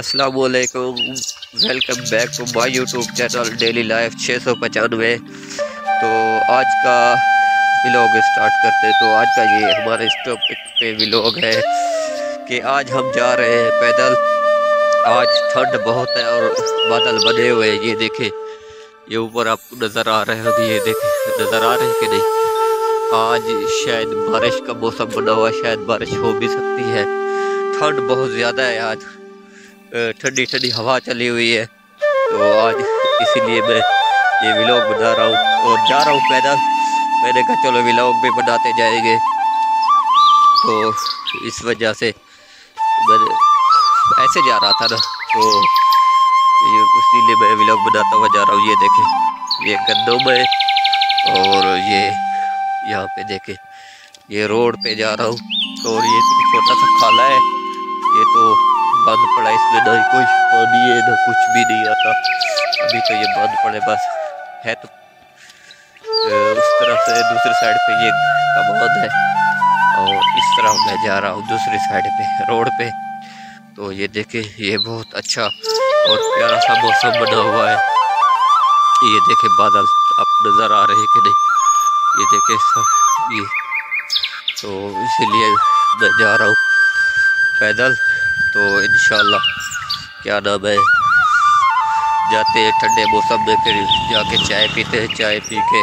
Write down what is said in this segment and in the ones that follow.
अस्सलाम वालेकुम welcome back to my YouTube channel daily life छः सौ पचानवे तो आज का व्लॉग स्टार्ट करते हैं। तो आज का ये हमारे इस टॉपिक पे व्लॉग है कि आज हम जा रहे हैं पैदल। आज ठंड बहुत है और बादल बने हुए हैं। ये देखें, ये ऊपर आपको नज़र आ रहे हैं अभी ये देखें, नज़र आ रहे हैं कि नहीं? आज शायद बारिश का मौसम बना हुआ शायद बारिश हो भी सकती है। ठंड बहुत ज़्यादा है आज। ठंडी ठंडी हवा चली हुई है। तो आज इसीलिए मैं ये व्लॉग बना रहा हूँ और जा रहा हूँ पैदल। मैंने कहा, चलो व्लॉग भी बनाते जाएँगे। तो इस वजह से मैं ऐसे जा रहा था ना तो ये इसीलिए मैं व्लॉग बनाता हुआ जा रहा हूँ। ये देखें, ये गंदम है और ये यहाँ पे देखें, ये रोड पे जा रहा हूँ। और ये छोटा सा खाला है। बंद पड़ा इसमें ना कोई पानी है ना कुछ भी नहीं आता अभी तो ये बंद पड़े बस है तो उस तरफ़ से दूसरी साइड पे ये कमान है और इस तरह मैं जा रहा हूँ दूसरी साइड पे रोड पे तो ये देखें ये बहुत अच्छा और प्यारा सा मौसम बना हुआ है ये देखे बादल आप नज़र आ रहे हैं कि नहीं ये देखे सब ये तो इसीलिए मैं जा रहा हूँ पैदल। तो इन क्या नाम है? जाते हैं ठंडे मौसम में, फिर जाके चाय पीते हैं। चाय पी के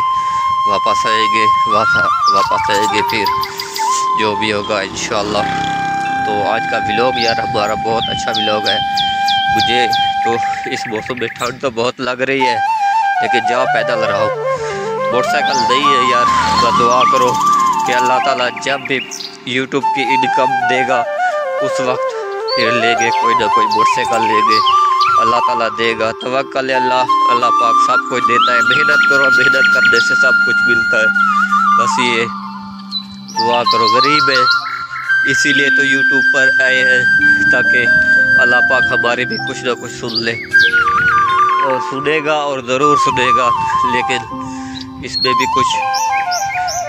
वापस आएँगे वापस आएँगे फिर जो भी होगा इन तो आज का व्लॉग यार, हमारा बहुत अच्छा व्लॉग है। मुझे तो इस मौसम में ठंड तो बहुत लग रही है, लेकिन जाओ पैदल रहो, मोटरसाइकिल नहीं है यार। तो दुआ करो कि अल्लाह ताला जब भी यूट्यूब की इनकम देगा उस वक्त फिर ले गए, कोई ना कोई मोटरसाइकिल लेंगे अल्लाह ताला देगा तवक्ल अल्लाह अल्लाह पाक सब कुछ देता है। मेहनत करो, मेहनत करने से सब कुछ मिलता है। बस ये दुआ करो, गरीब है। इसीलिए तो यूट्यूब पर आए हैं, ताकि अल्लाह पाक हमारे भी कुछ ना कुछ सुन ले। और सुनेगा और ज़रूर सुनेगा, लेकिन इसमें भी कुछ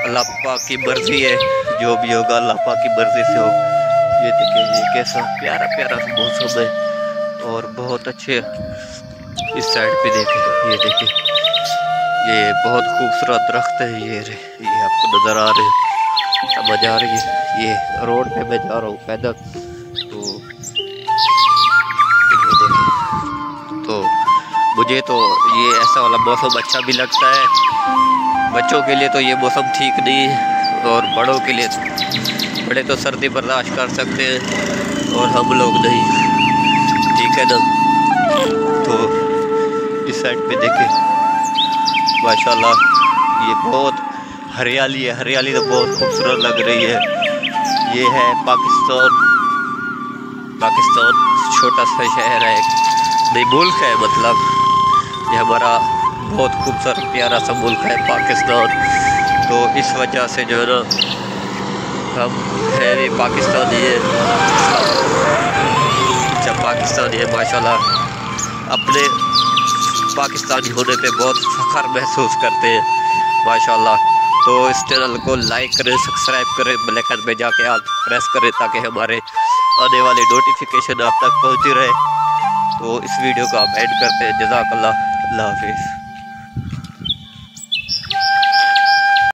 अल्लाह पाक की मर्ज़ी है, जो भी होगा अल्लाह पाक की मर्ज़ी से होगा। ये देखिए, ये कैसा प्यारा प्यारा मौसम है और बहुत अच्छे इस साइड पे देखें। ये देखिए, ये बहुत खूबसूरत दरख्त है ये ये आपको नज़र आ रहे समझ आ रही है। ये रोड पे मैं जा रहा हूँ, पैदल। तो देखिए तो मुझे तो ये ऐसा वाला मौसम अच्छा भी लगता है। बच्चों के लिए तो ये मौसम ठीक नहीं है और बड़ों के लिए बड़े तो सर्दी बर्दाश्त कर सकते हैं और हम लोग नहीं। ठीक है ना? तो इस साइड पे देखें। माशाल्लाह, ये बहुत हरियाली है। हरियाली तो बहुत खूबसूरत लग रही है। ये है पाकिस्तान। पाकिस्तान छोटा सा शहर है। नहीं, मुल्क है मतलब। ये हमारा बहुत खूबसूरत, प्यारा सा मुल्क है पाकिस्तान। तो इस वजह से जो है ना हम है भी पाकिस्तानी है अच्छा पाकिस्तानी है माशाल्लाह। अपने पाकिस्तानी होने पे बहुत फ़ख्र महसूस करते हैं, माशाल्लाह। तो इस चैनल को लाइक करें सब्सक्राइब करें ब्लैकन में जाके आप प्रेस करें ताकि हमारे आने वाले नोटिफिकेशन आप तक पहुँची रहे। तो इस वीडियो को आप एंड करते हैं। जजाकल्ला अल्लाह हाफिज़।